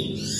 you